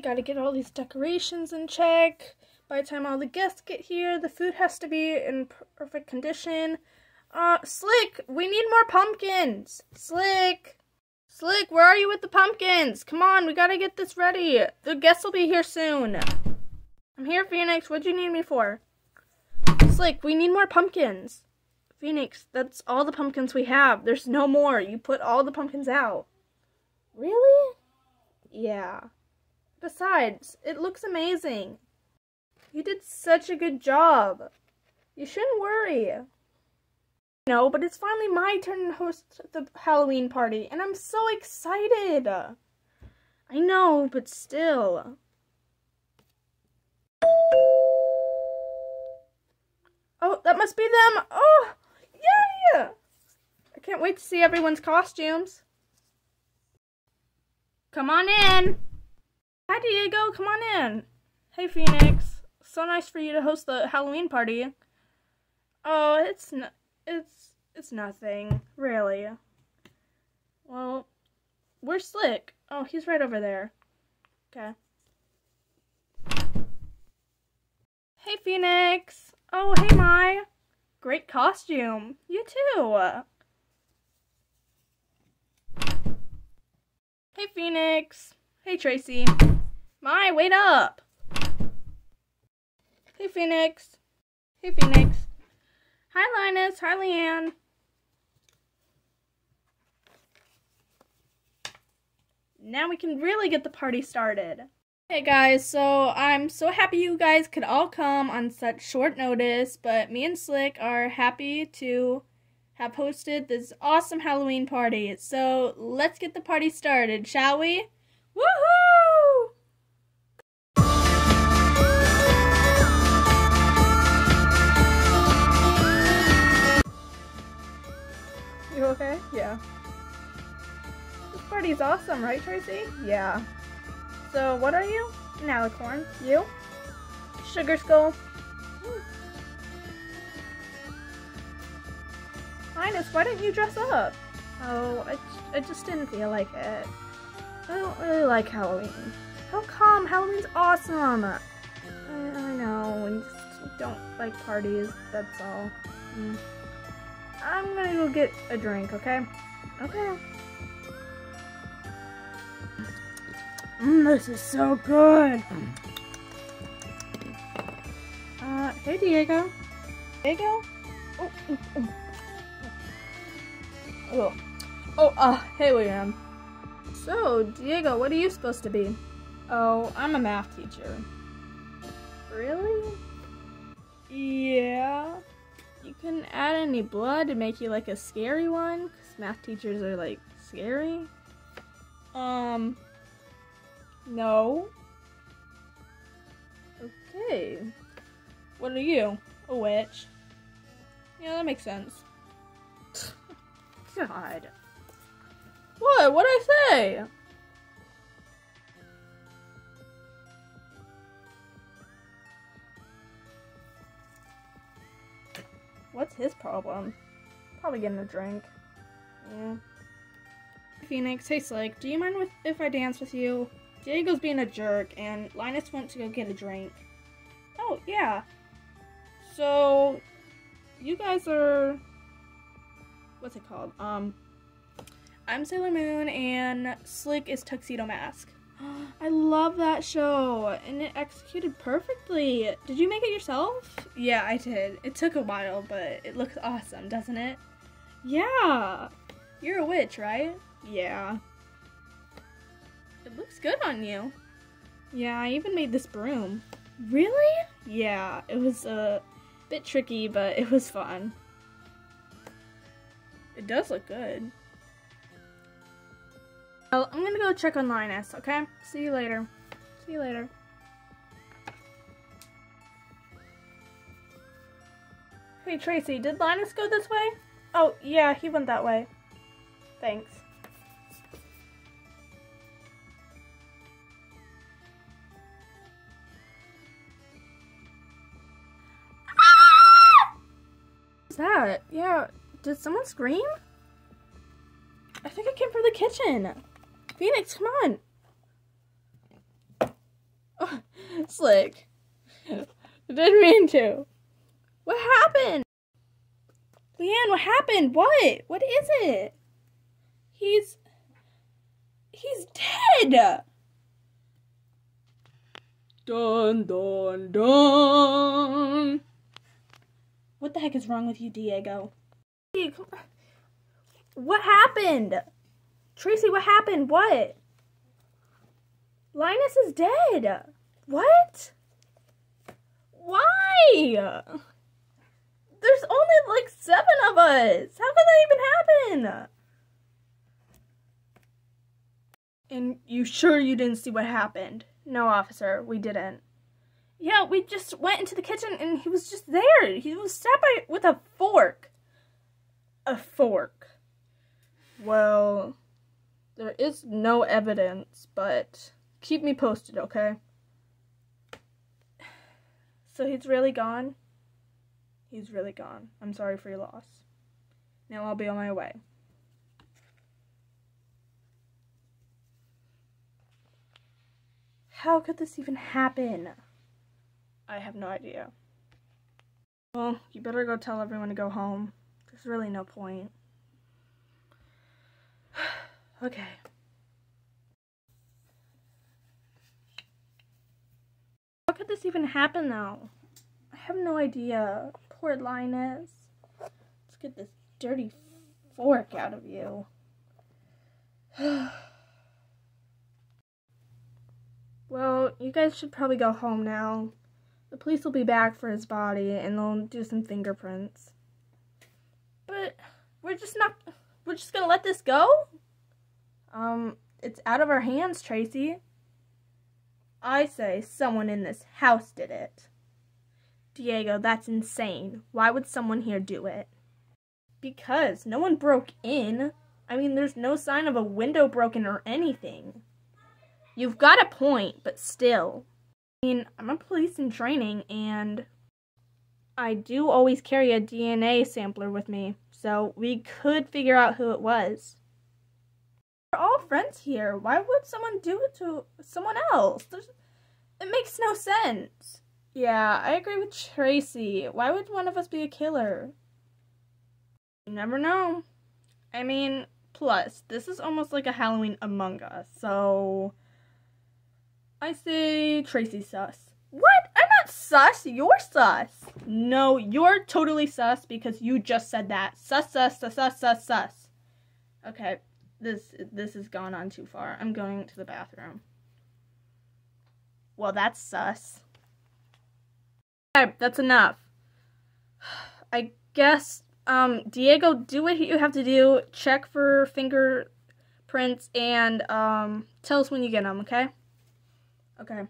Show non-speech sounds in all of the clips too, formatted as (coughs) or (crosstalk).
Gotta get all these decorations in check. By the time all the guests get here, the food has to be in perfect condition. Uh, Slick, we need more pumpkins. Slick. Slick, where are you with the pumpkins? Come on, we gotta get this ready. The guests will be here soon. I'm here, Phoenix. What'd you need me for? Slick, we need more pumpkins. Phoenix, that's all the pumpkins we have. There's no more. You put all the pumpkins out. Really? Yeah. Besides, it looks amazing. You did such a good job. You shouldn't worry. No, but it's finally my turn to host the Halloween party, and I'm so excited. I know, but still. Oh, that must be them. Oh, yay! I can't wait to see everyone's costumes. Come on in. Hi, Diego. Come on in. Hey, Phoenix. So nice for you to host the Halloween party. Oh, it's. It's it's nothing, really. Well, where's Slick? Oh, he's right over there. Okay. Hey, Phoenix. Oh, hey, Mai. Great costume. You too. Hey, Phoenix. Hey, Tracy. Mai, wait up. Hey, Phoenix. Hey, Phoenix. Hi, Linus. Hi, Leanne. Now we can really get the party started. Hey guys, so I'm so happy you guys could all come on such short notice, but me and Slick are happy to have hosted this awesome Halloween party. So let's get the party started, shall we? Woohoo! You okay? Yeah. This party's awesome, right, Tracy? Yeah. So, what are you? An alicorn. You? Sugar skull. Linus, why didn't you dress up? Oh, I, I just didn't feel like it. I don't really like Halloween. How come? Halloween's awesome! I, I know, I just don't like parties, that's all. Mm. I'm gonna go get a drink, okay? Okay. Mmm, this is so good! Uh, hey Diego. Diego? Oh, oh, oh. Oh, oh uh, hey Liam. So, Diego, what are you supposed to be? Oh, I'm a math teacher. Really? Yeah. You can add any blood to make you like a scary one, because math teachers are like scary. Um, no. Okay. What are you? A witch? Yeah, that makes sense. (laughs) God. What? What'd I say? What's his problem? Probably getting a drink. Yeah. Phoenix, hey Slick, do you mind with if I dance with you? Diego's being a jerk, and Linus went to go get a drink. Oh, yeah. So, you guys are what's it called? Um, I'm Sailor Moon and Slick is Tuxedo Mask. (gasps) I love that show and it executed perfectly. Did you make it yourself? Yeah, I did. It took a while, but it looks awesome, doesn't it? Yeah. You're a witch, right? Yeah. It looks good on you. Yeah, I even made this broom. Really? Yeah, it was a bit tricky, but it was fun. It does look good. Well, I'm gonna go check on Linus, okay? See you later. See you later. Hey Tracy, did Linus go this way? Oh, yeah, he went that way. Thanks. What's that? Yeah, did someone scream? I think it came from the kitchen. Phoenix, come on. Oh, slick. Didn't mean to. What happened? Leanne, what happened? What? What is it? He's. He's dead! Dun dun dun! What the heck is wrong with you, Diego? What happened? Tracy, what happened? What? Linus is dead. What? Why? There's only like seven of us. How could that even happen? And you sure you didn't see what happened? No, officer, we didn't. Yeah, we just went into the kitchen and he was just there. He was stabbed by with a fork. A fork. Well, there is no evidence, but keep me posted, okay? So he's really gone? He's really gone. I'm sorry for your loss. Now I'll be on my way. How could this even happen? I have no idea. Well, you better go tell everyone to go home. There's really no point. Okay. How could this even happen though? I have no idea. Poor Linus. Let's get this dirty fork out of you. (sighs) well, you guys should probably go home now. The police will be back for his body and they'll do some fingerprints. But we're just not we're just gonna let this go? Um, it's out of our hands, Tracy. I say someone in this house did it. Diego, that's insane. Why would someone here do it? Because no one broke in. I mean, there's no sign of a window broken or anything. You've got a point, but still. I mean, I'm a police in training, and I do always carry a DNA sampler with me, so we could figure out who it was. We're all friends here. Why would someone do it to someone else? There's, it makes no sense. Yeah, I agree with Tracy. Why would one of us be a killer? You never know. I mean, plus, this is almost like a Halloween Among Us, so I say Tracy sus. What? I'm not sus. You're sus. No, you're totally sus because you just said that. Sus, sus, sus, sus, sus, sus. Okay, this this has gone on too far. I'm going to the bathroom. Well, that's sus. Okay, that's enough. (sighs) I guess, um, Diego, do what you have to do. Check for fingerprints and, um, tell us when you get them, okay? Okay.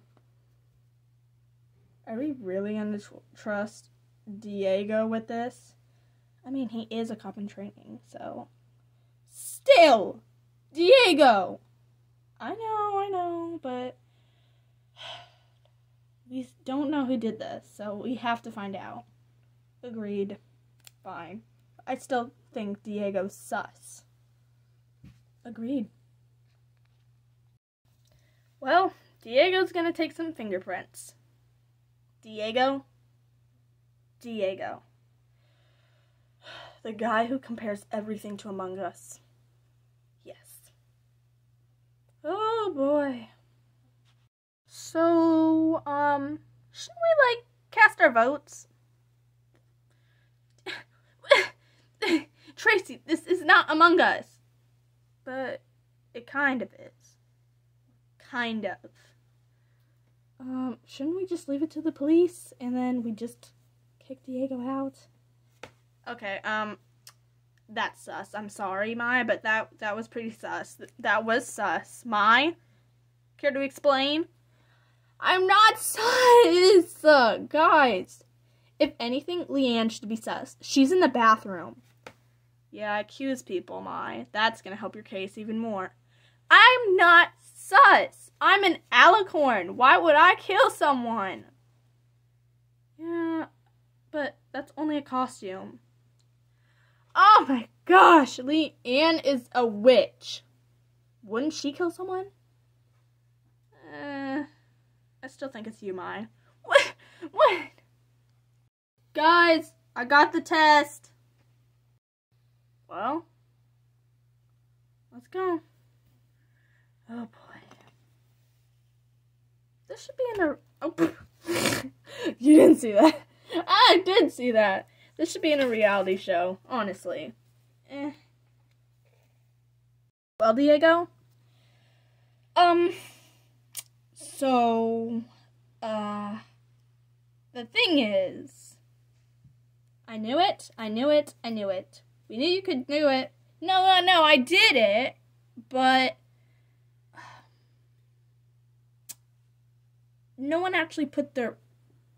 Are we really going to tr trust Diego with this? I mean, he is a cop in training, so. Still! Diego! I know, I know, but. (sighs) We don't know who did this, so we have to find out. Agreed. Fine. I still think Diego's sus. Agreed. Well, Diego's gonna take some fingerprints. Diego? Diego. (sighs) The guy who compares everything to Among Us. Oh boy. So, um, shouldn't we, like, cast our votes? (laughs) Tracy, this is not Among Us. But it kind of is. Kind of. Um, shouldn't we just leave it to the police and then we just kick Diego out? Okay, um, that's sus. I'm sorry, Mai, but that that was pretty sus. That was sus. Mai, care to explain? I'm not sus! Uh, guys. If anything, Leanne should be sus. She's in the bathroom. Yeah, accuse people, Mai. That's gonna help your case even more. I'm not sus! I'm an alicorn. Why would I kill someone? Yeah, but that's only a costume. Oh my gosh, Lee Leanne is a witch. Wouldn't she kill someone? Uh, I still think it's you, Mai. What? What? Guys, I got the test. Well, let's go. Oh boy. This should be in a. Oh, (laughs) you didn't see that. I did see that. This should be in a reality show, honestly. Eh. Well, Diego? Um, so, uh, the thing is, I knew it, I knew it, I knew it. We knew you could do it. No, no, no, I did it, but (sighs) no one actually put their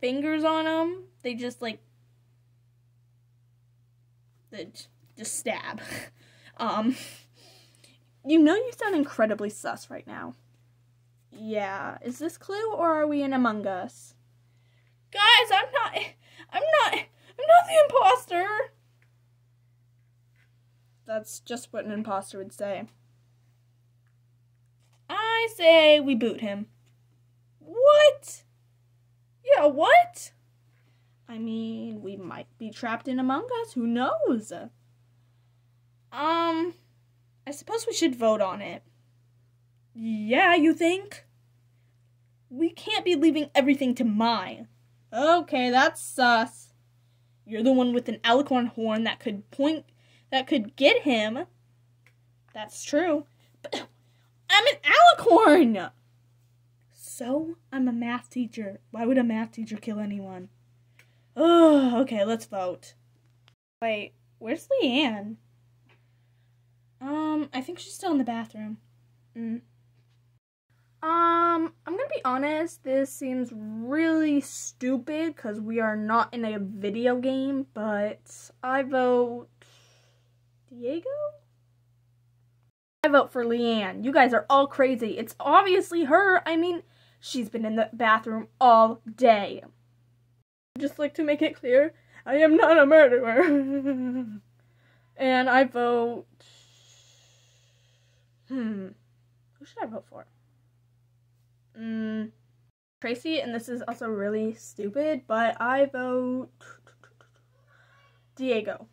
fingers on them. They just like just stab. (laughs) um you know you sound incredibly sus right now. Yeah, is this Clue or are we in Among Us? Guys, I'm not I'm not I'm not the imposter. That's just what an imposter would say. I say we boot him. What? Yeah, what? I mean, we might be trapped in Among Us. Who knows? Um, I suppose we should vote on it. Yeah, you think? We can't be leaving everything to Mai. Okay, that's sus. You're the one with an alicorn horn that could point, that could get him. That's true. But (coughs) I'm an alicorn! So, I'm a math teacher. Why would a math teacher kill anyone? Oh, okay, let's vote. Wait, where's Leanne? Um, I think she's still in the bathroom. Mm. Um, I'm gonna be honest, this seems really stupid because we are not in a video game, but I vote Diego? I vote for Leanne. You guys are all crazy. It's obviously her. I mean, She's been in the bathroom all day. Just like to make it clear, I am not a murderer. (laughs) and I vote. Hmm. Who should I vote for? Hmm. Tracy, and this is also really stupid, but I vote Diego.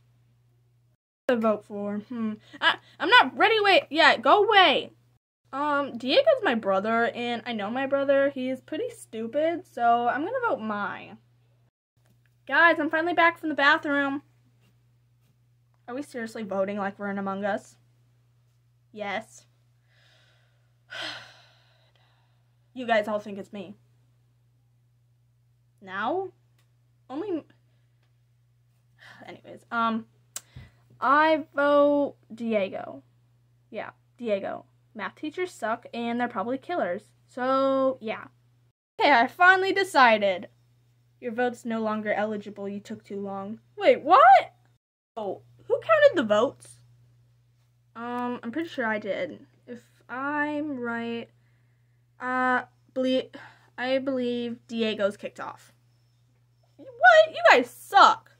I vote for. Hmm. I, I'm not ready. Wait. Yeah, go away. Um, Diego's my brother, and I know my brother. He's pretty stupid, so I'm gonna vote Mai. Guys, I'm finally back from the bathroom. Are we seriously voting like we're in Among Us? Yes. (sighs) you guys all think it's me. Now? Only... (sighs) Anyways, um, I vote Diego. Yeah, Diego math teachers suck and they're probably killers. So, yeah. Okay, I finally decided. Your vote's no longer eligible. You took too long. Wait, what? Oh, who counted the votes? Um, I'm pretty sure I did. If I'm right, uh, believe I believe Diego's kicked off. What? You guys suck.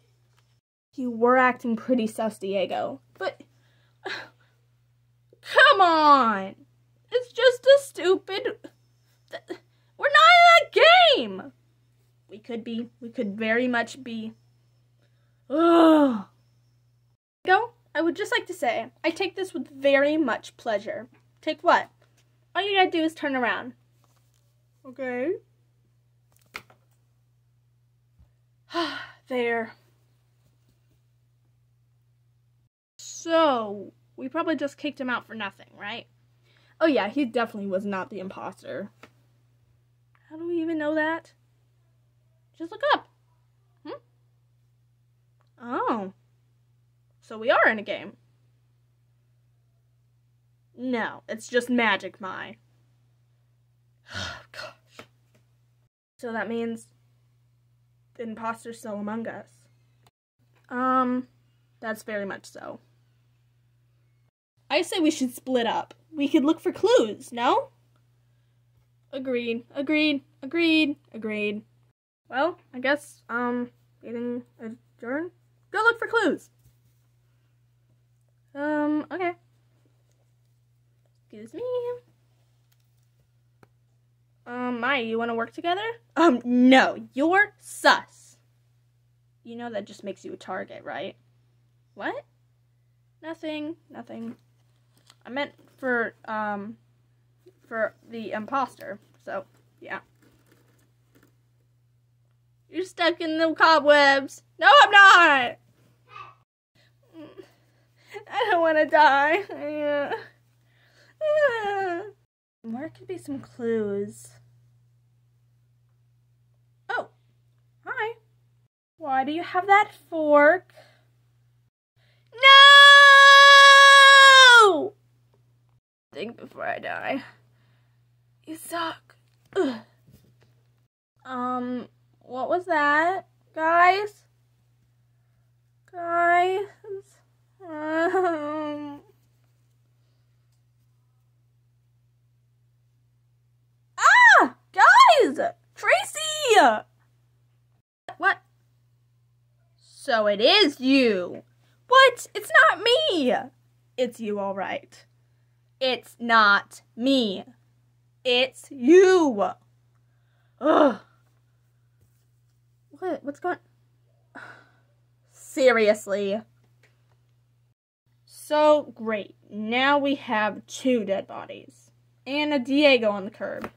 You were acting pretty sus, Diego. But (sighs) Come on! It's just a stupid. We're not in a game! We could be. We could very much be. Ugh. Go. I would just like to say, I take this with very much pleasure. Take what? All you gotta do is turn around. Okay. (sighs) there. So, we probably just kicked him out for nothing, right? Oh yeah, he definitely was not the imposter. How do we even know that? Just look up. Hmm? Oh. So we are in a game. No, it's just Magic. Oh, (sighs) gosh. So that means the imposter's still among us. Um, that's very much so. I say we should split up. We could look for clues, no? Agreed, agreed, agreed, agreed. Well, I guess, um, getting adjourned? Go look for clues. Um, okay. Excuse me. Um, Maya, you want to work together? Um, no, you're sus. You know that just makes you a target, right? What? Nothing, nothing. I meant for, um, for the imposter. So, yeah. You're stuck in the cobwebs. No, I'm not! I don't want to die. (sighs) Where could be some clues? Oh, hi. Why do you have that fork? No! Think before I die. You suck. Ugh. Um, what was that, guys? Guys? Um. Ah! Guys! Tracy! What? So it is you. What? It's not me! It's you, all right. It's not me. It's you. Ugh. What? What's going (sighs) Seriously. So great. Now we have two dead bodies. And a Diego on the curb.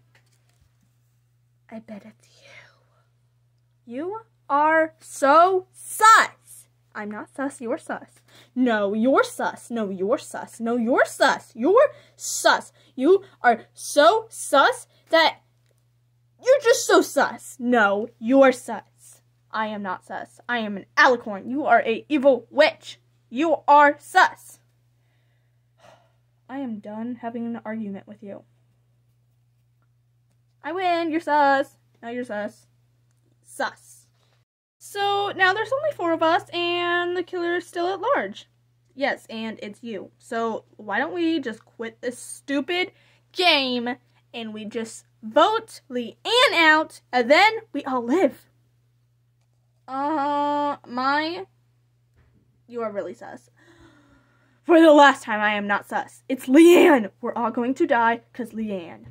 I bet it's you. You are so sus. I'm not sus, you're sus. No, you're sus. No, you're sus. No, you're sus. You're sus. You are so sus that you're just so sus. No, you're sus. I am not sus. I am an alicorn. You are a evil witch. You are sus. I am done having an argument with you. I win. You're sus. Now you're sus. Sus. So now there's only four of us, and the killer is still at large. Yes, and it's you. So why don't we just quit this stupid game and we just vote Leanne out, and then we all live. Uh, Mai. You are really sus. For the last time, I am not sus. It's Leanne. We're all going to die because Leanne.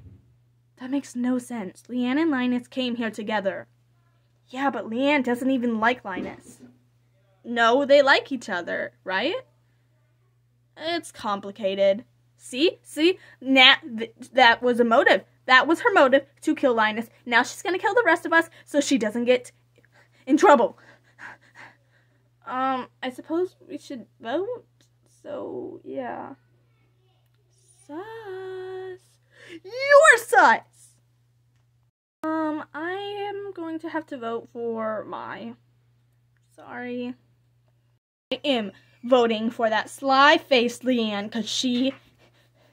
That makes no sense. Leanne and Linus came here together. Yeah, but Leanne doesn't even like Linus. No, they like each other, right? It's complicated. See? See? Nat, th- that was a motive. That was her motive to kill Linus. Now she's gonna kill the rest of us so she doesn't get in trouble. Um, I suppose we should vote. So, yeah. Sus. You're sus! Um, I am going to have to vote for Mai. Sorry. I am voting for that sly faced Leanne because she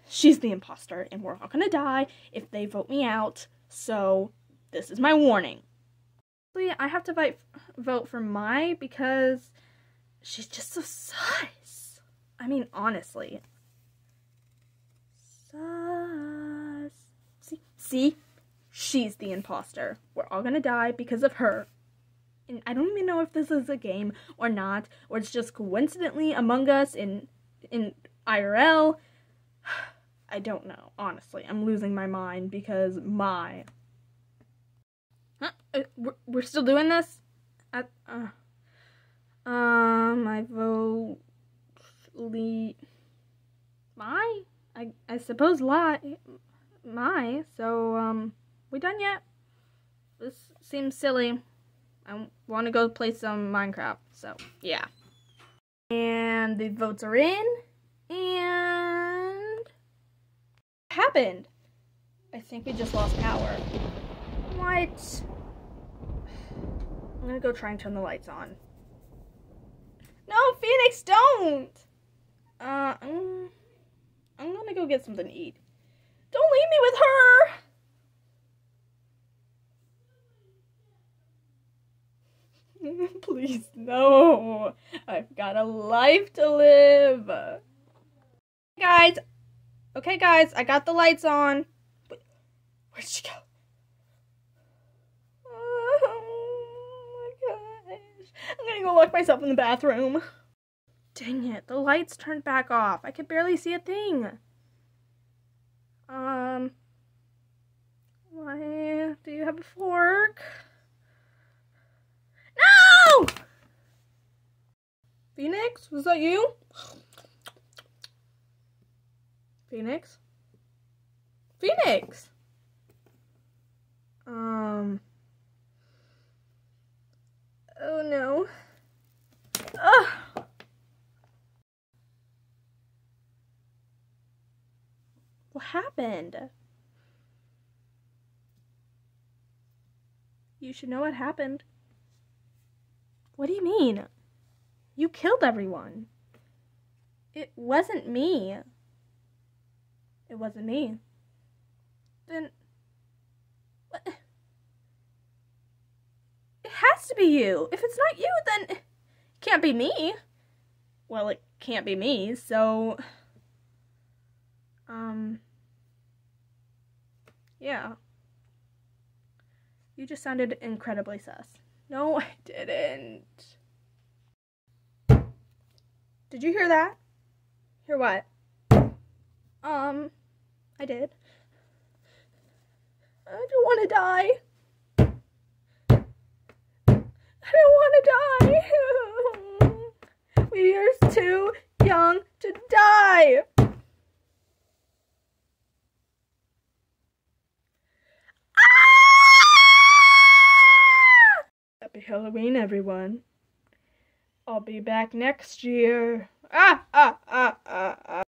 she's the imposter and we're all gonna die if they vote me out. So this is my warning. I have to vote vote for Mai because she's just so sus. I mean, honestly. Sus. See, see, she's the imposter. We're all gonna die because of her. And I don't even know if this is a game or not, or it's just coincidentally among us in in IRL. (sighs) I don't know, honestly. I'm losing my mind because Mai. Huh? Uh, we're, we're still doing this? I, uh, um, I vote. Le- Mai? I, I suppose lie. Mai. So, um, we done yet? This seems silly. I want to go play some Minecraft. So, yeah. And the votes are in. And. happened? I think we just lost power. What? I'm gonna go try and turn the lights on. No, Phoenix, don't! Uh, I'm, I'm gonna go get something to eat. Don't leave me with her! (laughs) Please, no. I've got a life to live. Guys, okay, guys, I got the lights on. Where'd she go? Oh my gosh. I'm gonna go lock myself in the bathroom. Dang it, the lights turned back off. I could barely see a thing. Um, Why do you have a fork? No! Phoenix, was that you? Phoenix? Phoenix! Um. Oh no. Ugh. What happened? You should know what happened. What do you mean? You killed everyone. It wasn't me. It wasn't me. Then. What? It has to be you. If it's not you, then it can't be me. Well, it can't be me, so. Um. Yeah. You just sounded incredibly sus. No, I didn't. Did you hear that? Hear what? Um, I did. I don't want to die. I don't want to die. (laughs) we are too young to die. Happy Halloween, everyone. I'll be back next year. Ah ah, ah, ah.